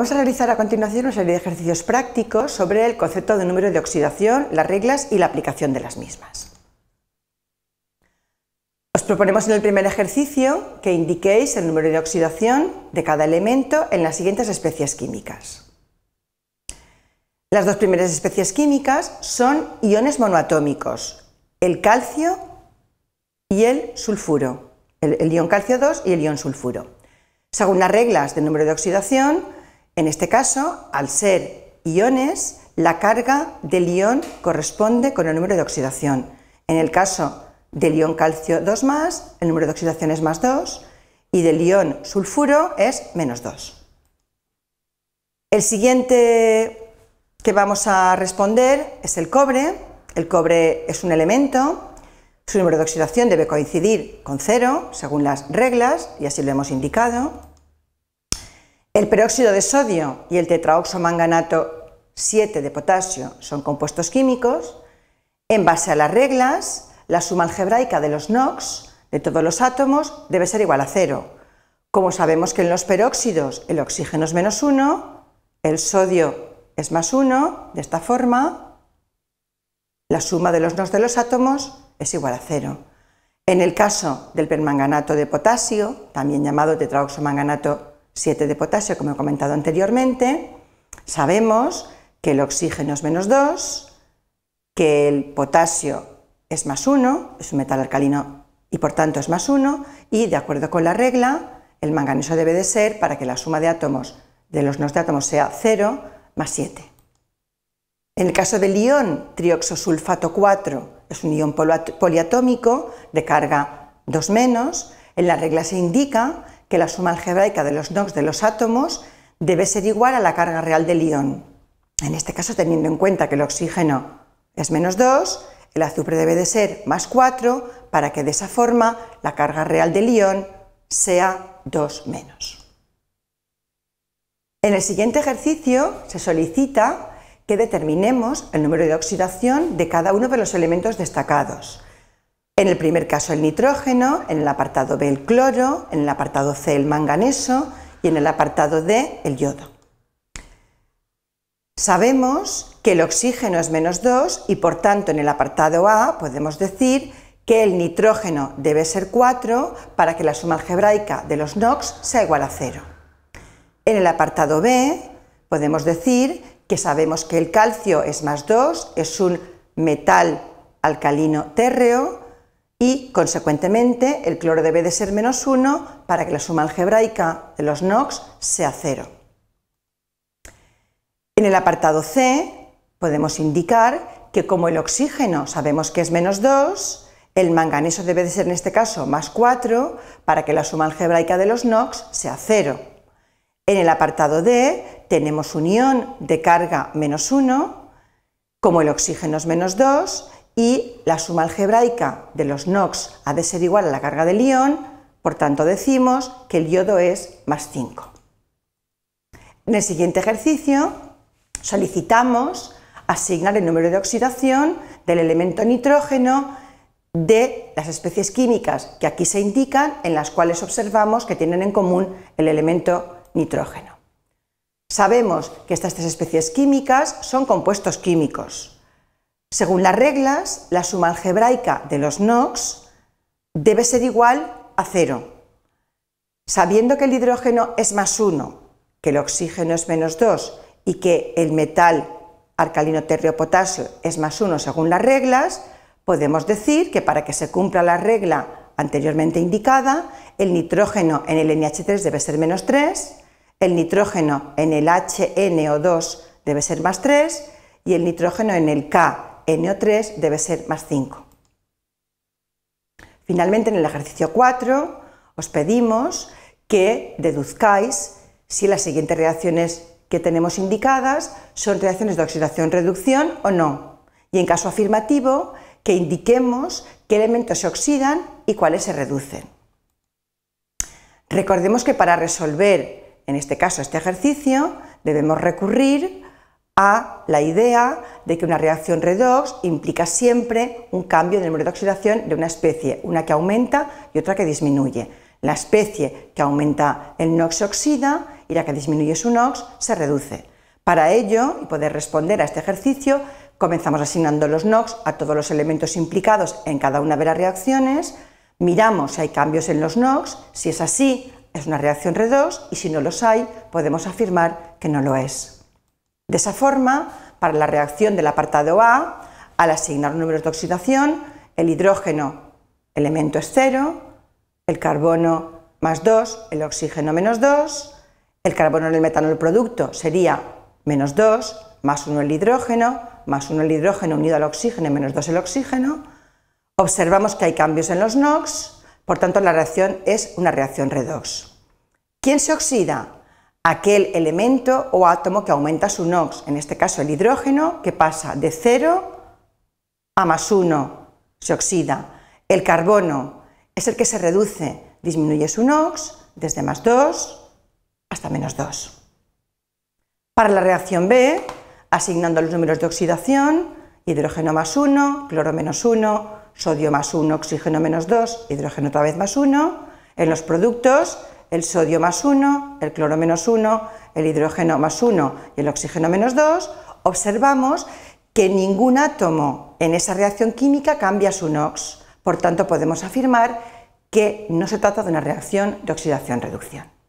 Vamos a realizar a continuación una serie de ejercicios prácticos sobre el concepto de número de oxidación, las reglas y la aplicación de las mismas. Os proponemos en el primer ejercicio que indiquéis el número de oxidación de cada elemento en las siguientes especies químicas. Las dos primeras especies químicas son iones monoatómicos, el calcio y el sulfuro, el, ion calcio 2 y el ion sulfuro. Según las reglas del número de oxidación, en este caso, al ser iones, la carga del ion corresponde con el número de oxidación. En el caso del ion calcio 2 más, el número de oxidación es más 2 y del ion sulfuro es menos 2. El siguiente que vamos a responder es el cobre. El cobre es un elemento, su número de oxidación debe coincidir con cero, según las reglas, y así lo hemos indicado. El peróxido de sodio y el tetraoxomanganato 7 de potasio son compuestos químicos. En base a las reglas, la suma algebraica de los NOx de todos los átomos debe ser igual a cero. Como sabemos que en los peróxidos el oxígeno es menos 1, el sodio es más 1, de esta forma, la suma de los NOx de los átomos es igual a cero. En el caso del permanganato de potasio, también llamado tetraoxomanganato 7 de potasio, como he comentado anteriormente, sabemos que el oxígeno es menos 2, que el potasio es más 1, es un metal alcalino y por tanto es más 1, y de acuerdo con la regla, el manganeso debe de ser, para que la suma de átomos de los nodos de átomos sea 0, más 7. En el caso del ion trioxosulfato 4, es un ion poliatómico de carga 2 menos, en la regla se indica que la suma algebraica de los NOx de los átomos debe ser igual a la carga real del ion. En este caso, teniendo en cuenta que el oxígeno es menos 2, el azufre debe de ser más 4 para que de esa forma la carga real del ion sea 2 menos. En el siguiente ejercicio se solicita que determinemos el número de oxidación de cada uno de los elementos destacados. En el primer caso el nitrógeno, en el apartado B el cloro, en el apartado C el manganeso y en el apartado D el yodo. Sabemos que el oxígeno es menos 2 y por tanto en el apartado A podemos decir que el nitrógeno debe ser 4 para que la suma algebraica de los NOx sea igual a 0. En el apartado B podemos decir que sabemos que el calcio es más 2, es un metal alcalino térreo y consecuentemente el cloro debe de ser menos 1 para que la suma algebraica de los NOx sea 0. En el apartado C podemos indicar que como el oxígeno sabemos que es menos 2, el manganeso debe de ser en este caso más 4 para que la suma algebraica de los NOx sea 0. En el apartado D tenemos un ion de carga menos 1, como el oxígeno es menos 2 y la suma algebraica de los NOx ha de ser igual a la carga del ion, por tanto decimos que el yodo es más 5. En el siguiente ejercicio solicitamos asignar el número de oxidación del elemento nitrógeno de las especies químicas que aquí se indican, en las cuales observamos que tienen en común el elemento nitrógeno. Sabemos que estas tres especies químicas son compuestos químicos. Según las reglas, la suma algebraica de los NOx debe ser igual a cero. Sabiendo que el hidrógeno es más 1, que el oxígeno es menos 2 y que el metal alcalino térreo potasio es más 1 según las reglas, podemos decir que para que se cumpla la regla anteriormente indicada, el nitrógeno en el NH3 debe ser menos 3, el nitrógeno en el HNO2 debe ser más 3 y el nitrógeno en el KNO3 debe ser más 5. Finalmente, en el ejercicio 4, os pedimos que deduzcáis si las siguientes reacciones que tenemos indicadas son reacciones de oxidación-reducción o no. Y en caso afirmativo, que indiquemos qué elementos se oxidan y cuáles se reducen. Recordemos que para resolver, en este caso, este ejercicio, debemos recurrir a la idea de que una reacción redox implica siempre un cambio del número de oxidación de una especie, una que aumenta y otra que disminuye. La especie que aumenta el NOx se oxida y la que disminuye su NOx se reduce. Para ello, y poder responder a este ejercicio, comenzamos asignando los NOx a todos los elementos implicados en cada una de las reacciones, miramos si hay cambios en los NOx, si es así, es una reacción redox y si no los hay, podemos afirmar que no lo es. De esa forma, para la reacción del apartado A, al asignar números de oxidación, el hidrógeno elemento es 0, el carbono más 2, el oxígeno menos 2, el carbono en el metanol producto sería menos 2, más 1 el hidrógeno, más 1 el hidrógeno unido al oxígeno y menos 2 el oxígeno. Observamos que hay cambios en los NOx, por tanto la reacción es una reacción redox. ¿Quién se oxida? Aquel elemento o átomo que aumenta su NOx, en este caso el hidrógeno, que pasa de 0 a más 1, se oxida. El carbono es el que se reduce, disminuye su NOx desde más 2 hasta menos 2. Para la reacción B, asignando los números de oxidación, hidrógeno más 1, cloro menos 1, sodio más 1, oxígeno menos 2, hidrógeno otra vez más 1. En los productos, el sodio más 1, el cloro menos 1, el hidrógeno más 1 y el oxígeno menos 2, observamos que ningún átomo en esa reacción química cambia su NOx. Por tanto, podemos afirmar que no se trata de una reacción de oxidación-reducción.